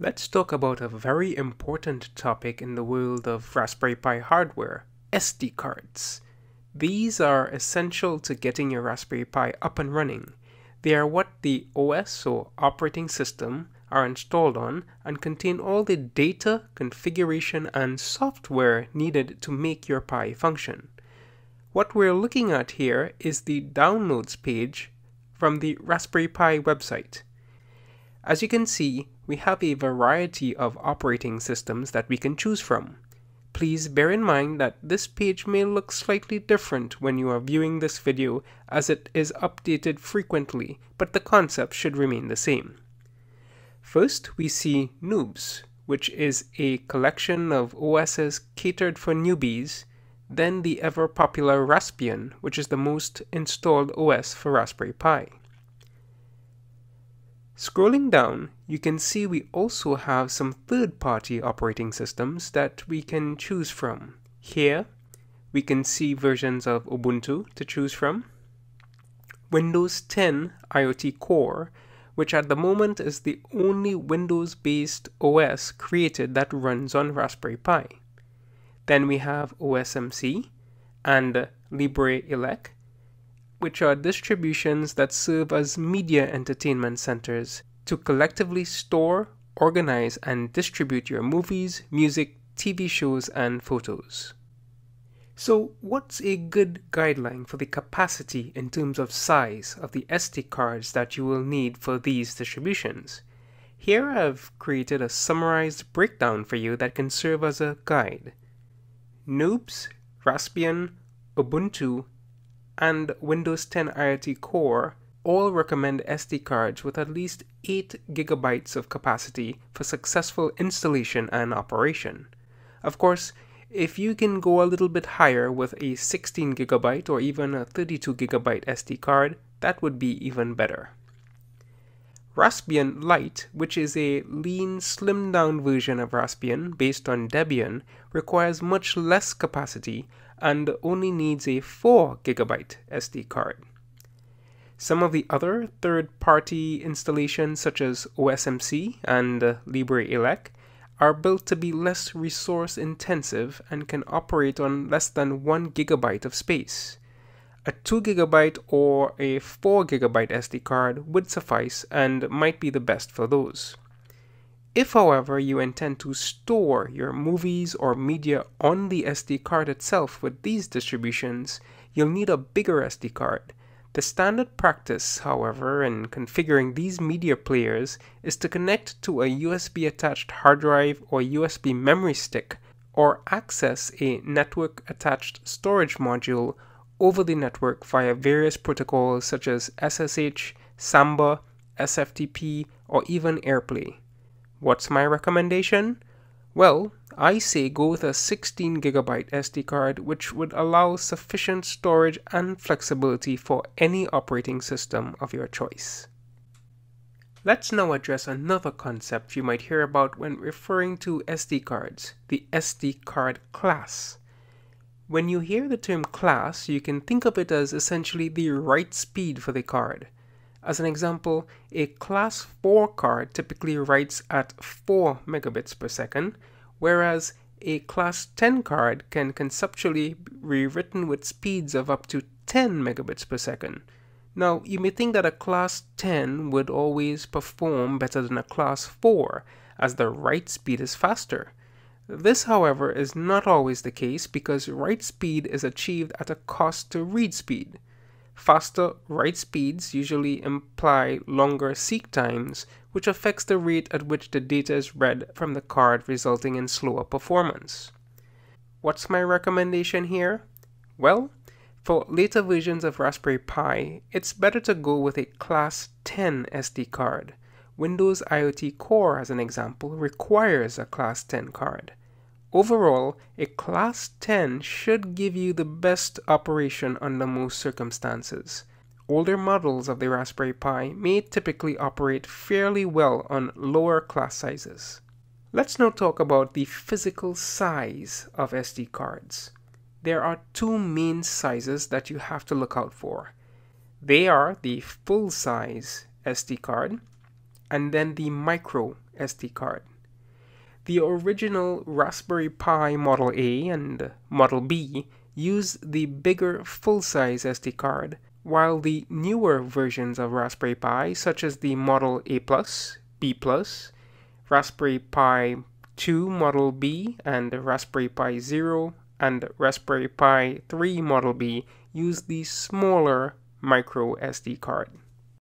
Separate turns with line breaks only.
Let's talk about a very important topic in the world of Raspberry Pi hardware, SD cards. These are essential to getting your Raspberry Pi up and running. They are what the OS or operating system are installed on and contain all the data, configuration, and software needed to make your Pi function. What we're looking at here is the downloads page from the Raspberry Pi website. As you can see, we have a variety of operating systems that we can choose from. Please bear in mind that this page may look slightly different when you are viewing this video as it is updated frequently, but the concept should remain the same. First, we see Noobs, which is a collection of OSs catered for newbies, then the ever popular Raspbian, which is the most installed OS for Raspberry Pi. Scrolling down, you can see we also have some third-party operating systems that we can choose from. Here, we can see versions of Ubuntu to choose from, Windows 10 IoT Core, which at the moment is the only Windows-based OS created that runs on Raspberry Pi. Then we have OSMC and LibreELEC, which are distributions that serve as media entertainment centers to collectively store, organize, and distribute your movies, music, TV shows, and photos. So, what's a good guideline for the capacity in terms of size of the SD cards that you will need for these distributions? Here I've created a summarized breakdown for you that can serve as a guide. Noobs, Raspbian, Ubuntu, and Windows 10 IoT Core all recommend SD cards with at least 8 gigabytes of capacity for successful installation and operation. Of course, if you can go a little bit higher with a 16 gigabyte or even a 32 gigabyte SD card, that would be even better. Raspbian Lite, which is a lean, slimmed down version of Raspbian based on Debian, requires much less capacity and only needs a 4 gigabyte SD card. Some of the other third-party installations such as OSMC and uh, LibreELEC are built to be less resource intensive and can operate on less than 1 gigabyte of space. A 2 gigabyte or a 4 gigabyte SD card would suffice and might be the best for those. If, however, you intend to store your movies or media on the SD card itself with these distributions, you'll need a bigger SD card. The standard practice, however, in configuring these media players is to connect to a USB attached hard drive or USB memory stick or access a network attached storage module over the network via various protocols such as SSH, Samba, SFTP, or even AirPlay. What's my recommendation? Well, I say go with a 16 gigabyte SD card which would allow sufficient storage and flexibility for any operating system of your choice. Let's now address another concept you might hear about when referring to SD cards, the SD card class. When you hear the term class, you can think of it as essentially the write speed for the card. As an example, a class 4 card typically writes at 4 megabits per second, whereas a class 10 card can conceptually be written with speeds of up to 10 megabits per second. Now, you may think that a class 10 would always perform better than a class 4, as the write speed is faster. This, however, is not always the case because write speed is achieved at a cost to read speed. Faster write speeds usually imply longer seek times, which affects the rate at which the data is read from the card, resulting in slower performance. What's my recommendation here? Well, for later versions of Raspberry Pi, it's better to go with a Class 10 SD card. Windows IoT Core, as an example, requires a Class 10 card. Overall, a class 10 should give you the best operation under most circumstances. Older models of the Raspberry Pi may typically operate fairly well on lower class sizes. Let's now talk about the physical size of SD cards. There are two main sizes that you have to look out for. They are the full size SD card and then the micro SD card. The original Raspberry Pi Model A and Model B used the bigger full-size SD card, while the newer versions of Raspberry Pi, such as the Model A+, B+, Raspberry Pi 2 Model B, and Raspberry Pi Zero, and Raspberry Pi 3 Model B, use the smaller micro SD card.